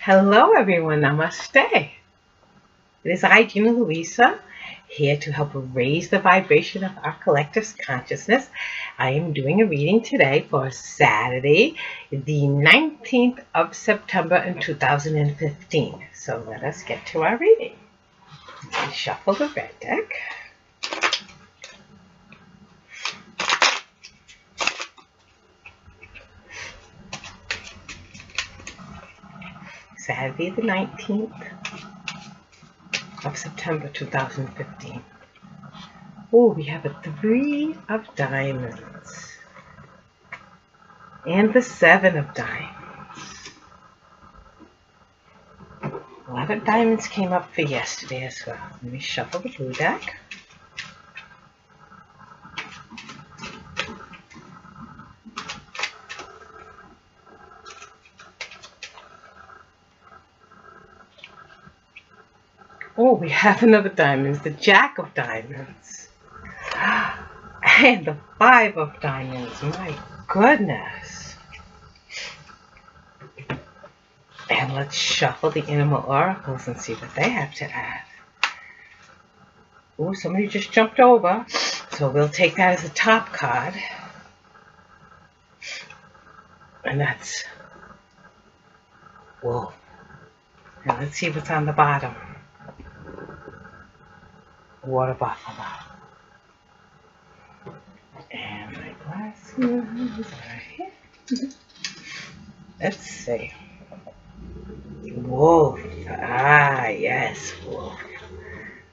Hello everyone, namaste. It is I, Gina Louisa, here to help raise the vibration of our collective consciousness. I am doing a reading today for Saturday, the 19th of September in 2015. So let us get to our reading. Shuffle the red deck. Saturday the 19th of September 2015. Oh, we have a three of diamonds and the seven of diamonds. A lot of diamonds came up for yesterday as well. Let me shuffle the blue deck. Oh, we have another diamonds, the Jack of Diamonds. And the Five of Diamonds, my goodness. And let's shuffle the Animal Oracles and see what they have to add. Oh, somebody just jumped over. So we'll take that as a top card. And that's Wolf. And let's see what's on the bottom water buffalo. And my glasses are here. Let's see. Wolf. Ah, yes, wolf.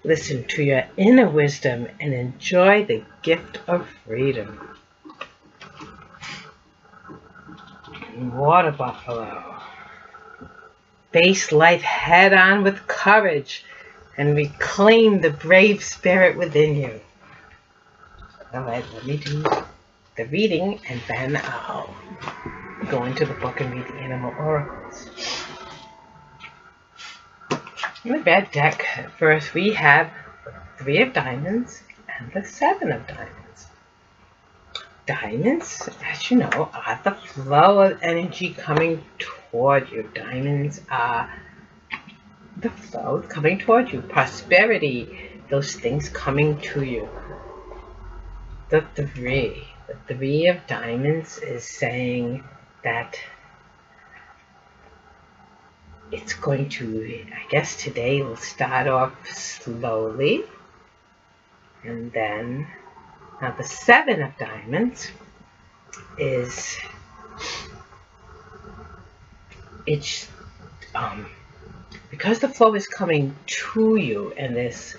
Listen to your inner wisdom and enjoy the gift of freedom. Water buffalo. Face life head on with courage and reclaim the brave spirit within you. Alright, let me do the reading and then I'll go into the book and read the animal oracles. In the red deck, first we have three of diamonds and the seven of diamonds. Diamonds, as you know, are the flow of energy coming toward you. Diamonds are the flow coming towards you, prosperity, those things coming to you. The three, the three of diamonds is saying that it's going to, I guess today will start off slowly. And then, now the seven of diamonds is, it's, um, because the flow is coming to you and there's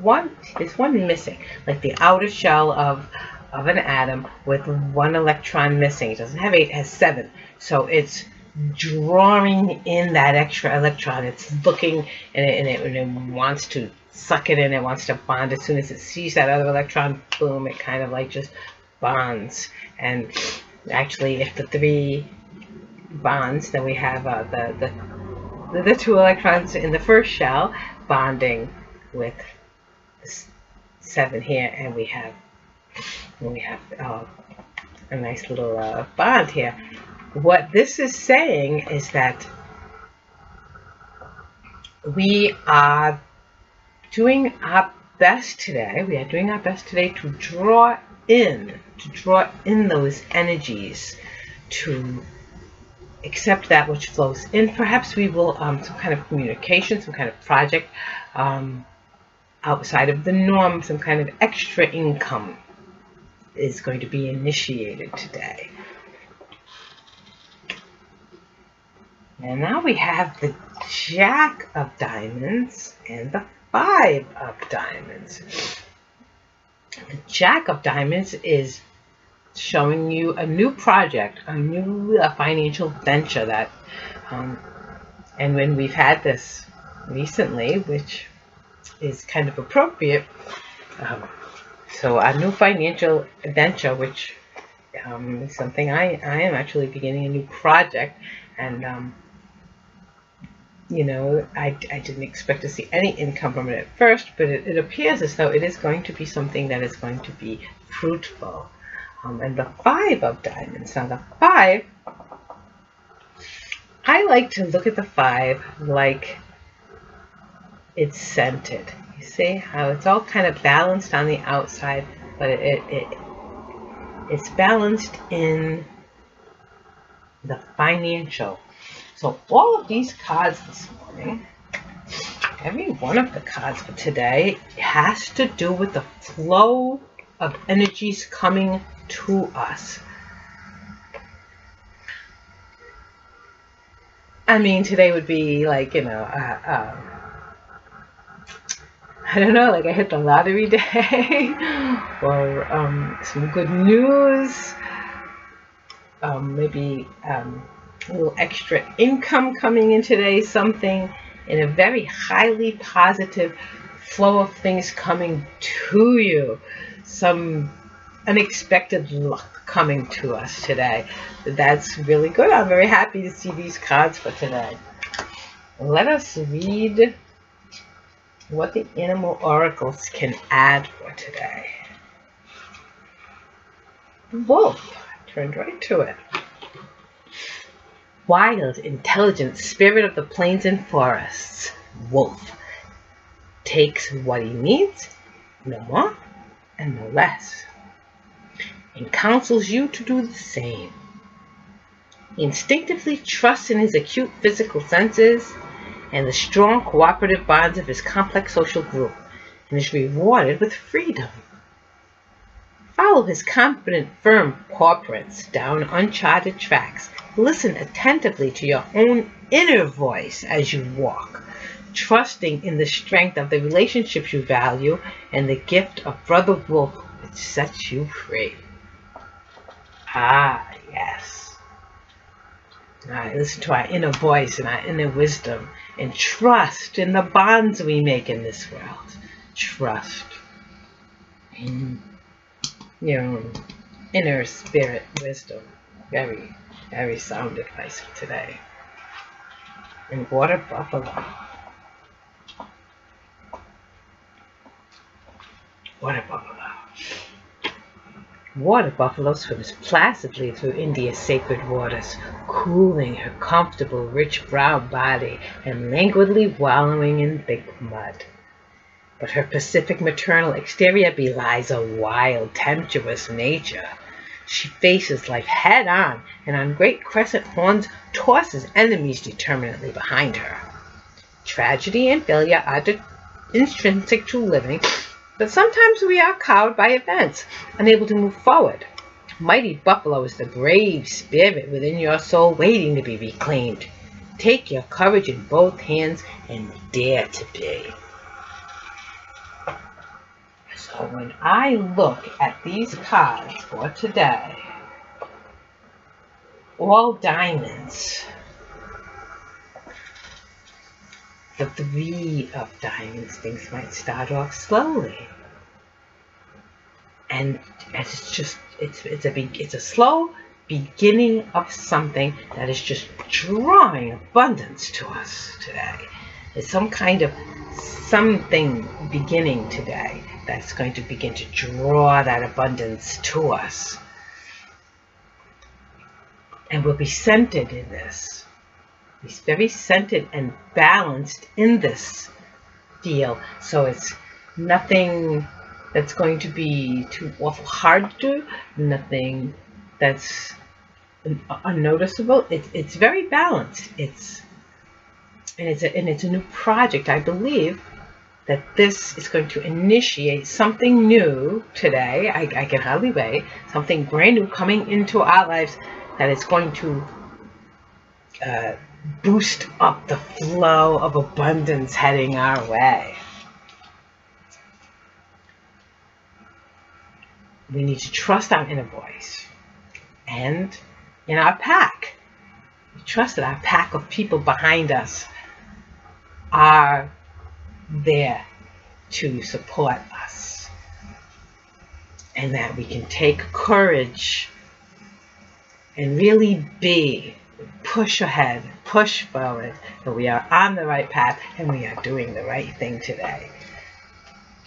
one there's one missing like the outer shell of of an atom with one electron missing. It doesn't have eight it has seven. So it's drawing in that extra electron. It's looking and it, and it, and it wants to suck it in. It wants to bond. As soon as it sees that other electron boom it kind of like just bonds. And actually if the three bonds then we have uh, the the the two electrons in the first shell bonding with seven here, and we have we have uh, a nice little uh, bond here. What this is saying is that we are doing our best today. We are doing our best today to draw in, to draw in those energies, to accept that which flows in. Perhaps we will, um, some kind of communication, some kind of project um, outside of the norm, some kind of extra income is going to be initiated today. And now we have the Jack of Diamonds and the Five of Diamonds. The Jack of Diamonds is showing you a new project, a new uh, financial venture that, um, and when we've had this recently, which is kind of appropriate, um, so a new financial venture, which um, is something I, I am actually beginning a new project, and um, you know, I, I didn't expect to see any income from it at first, but it, it appears as though it is going to be something that is going to be fruitful um, and the five of diamonds. Now the five I like to look at the five like it's centered. You see how it's all kind of balanced on the outside, but it, it, it it's balanced in the financial. So all of these cards this morning, every one of the cards for today has to do with the flow of energies coming to us. I mean, today would be like, you know, uh, uh, I don't know, like I hit the lottery day or um, some good news, um, maybe um, a little extra income coming in today, something in a very highly positive flow of things coming to you, some unexpected luck coming to us today. That's really good. I'm very happy to see these cards for today. Let us read what the animal oracles can add for today. Wolf. Turned right to it. Wild, intelligent spirit of the plains and forests. Wolf. Takes what he needs, no more and no less and counsels you to do the same. He instinctively trusts in his acute physical senses and the strong cooperative bonds of his complex social group and is rewarded with freedom. Follow his confident, firm pawprints down uncharted tracks. Listen attentively to your own inner voice as you walk, trusting in the strength of the relationships you value and the gift of Brother Wolf which sets you free. Ah, yes. Listen to our inner voice and our inner wisdom and trust in the bonds we make in this world. Trust in your inner spirit wisdom. Very, very sound advice for today. And water buffalo. Water buffalo. Water buffalo swims placidly through India's sacred waters, cooling her comfortable, rich brown body and languidly wallowing in thick mud. But her pacific maternal exterior belies a wild, tempestuous nature. She faces life head on and on great crescent horns tosses enemies determinately behind her. Tragedy and failure are intrinsic to living but sometimes we are cowed by events, unable to move forward. Mighty Buffalo is the brave spirit within your soul waiting to be reclaimed. Take your courage in both hands and dare to be. So when I look at these cards for today, all diamonds, the three of diamonds, things might start off slowly. And it's just, it's, it's, a, big, it's a slow beginning of something that is just drawing abundance to us today. It's some kind of something beginning today that's going to begin to draw that abundance to us. And we'll be centered in this. He's very centered and balanced in this deal. So it's nothing that's going to be too awful hard to do, nothing that's unnoticeable. It's it's very balanced. It's and it's a, and it's a new project. I believe that this is going to initiate something new today. I, I can hardly wait. Something brand new coming into our lives that is going to uh, boost up the flow of abundance heading our way. We need to trust our inner voice and in our pack. We trust that our pack of people behind us are there to support us and that we can take courage and really be push ahead, push forward, that we are on the right path and we are doing the right thing today.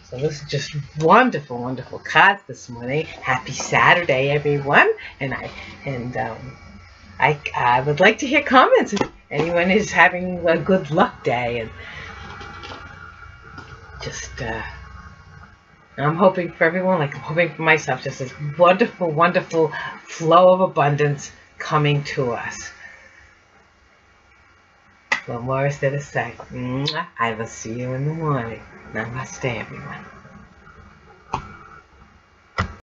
So this is just wonderful, wonderful cards this morning. Happy Saturday, everyone. And I and um, I, I would like to hear comments if anyone is having a good luck day and just uh, I'm hoping for everyone, like I'm hoping for myself, just this wonderful, wonderful flow of abundance coming to us. One more instead of second. I will see you in the morning. Namaste, everyone.